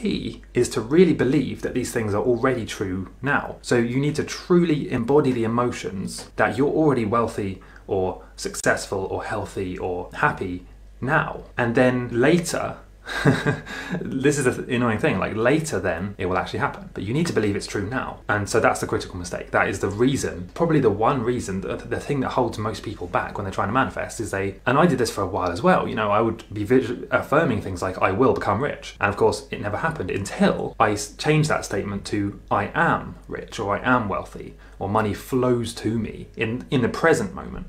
key is to really believe that these things are already true now. So you need to truly embody the emotions that you're already wealthy or successful or healthy or happy now. And then later, this is the annoying thing. Like later, then it will actually happen. But you need to believe it's true now. And so that's the critical mistake. That is the reason, probably the one reason, the, the thing that holds most people back when they're trying to manifest is they, and I did this for a while as well. You know, I would be affirming things like, I will become rich. And of course, it never happened until I changed that statement to, I am rich or I am wealthy or money flows to me in, in the present moment.